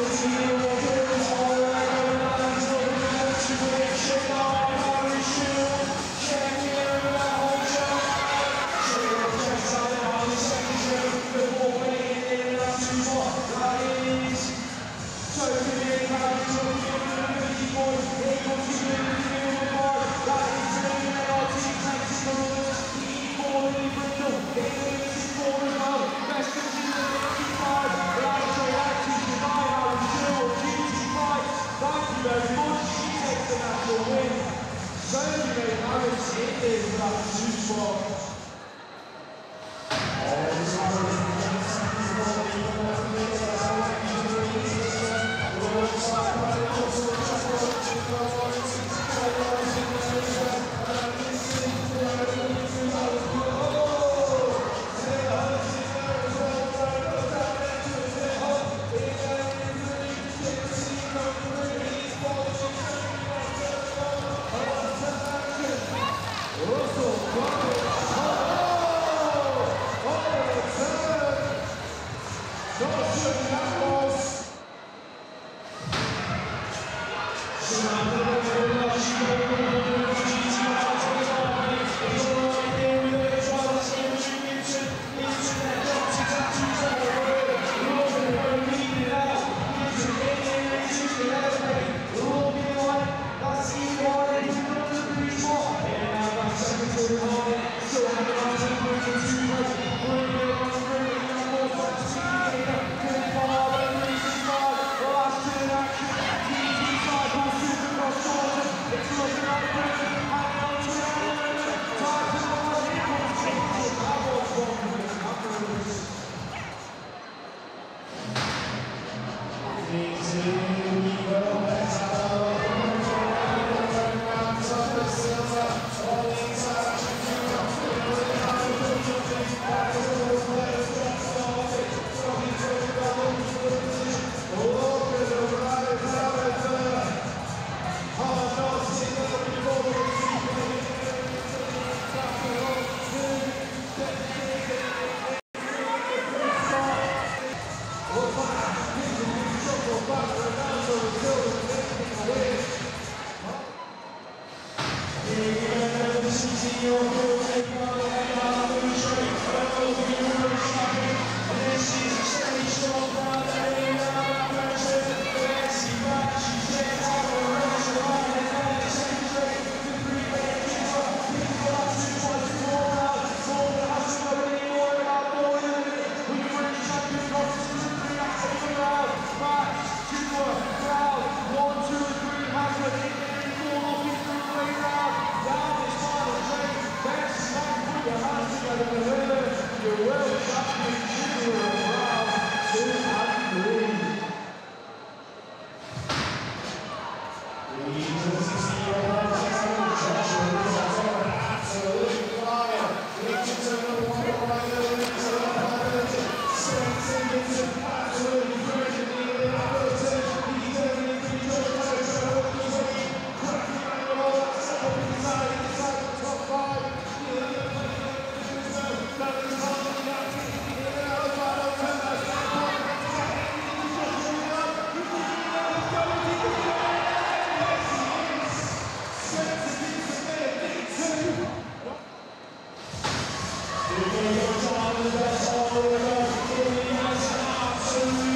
Best Thank you.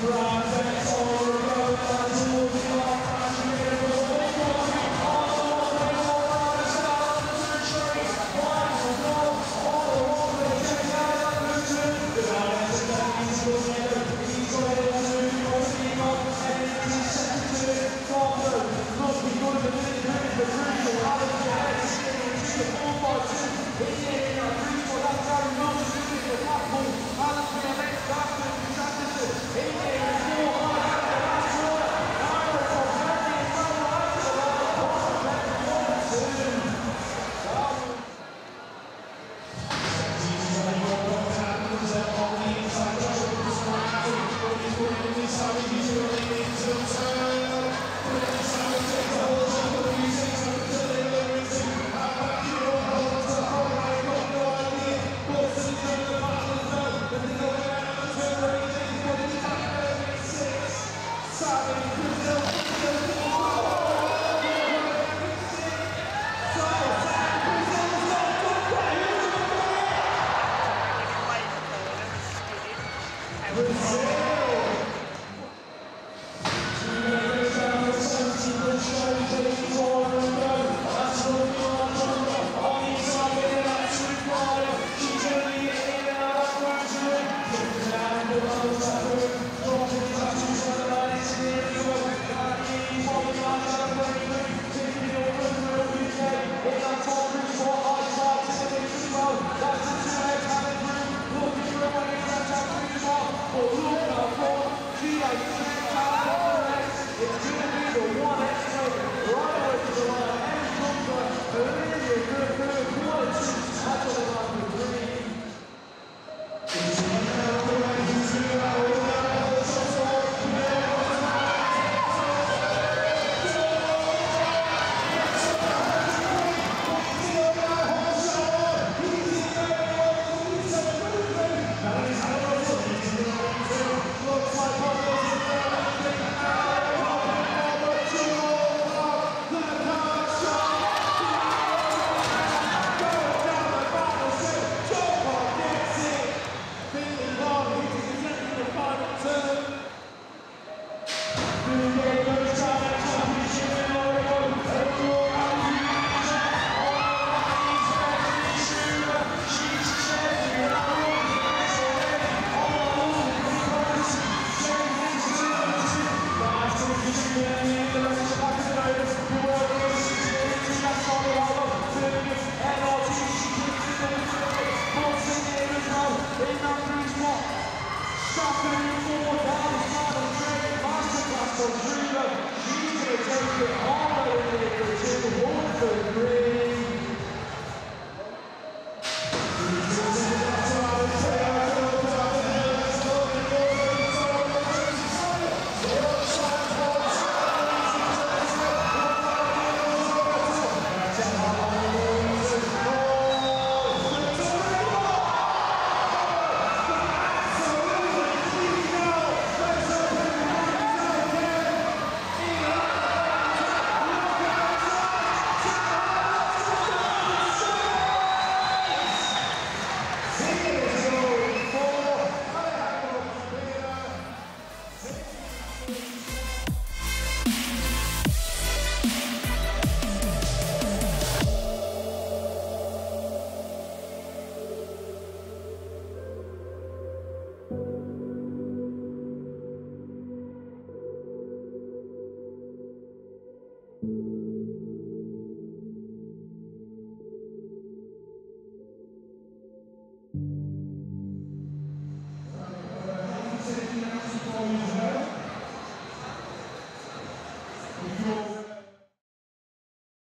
drive. Thank you.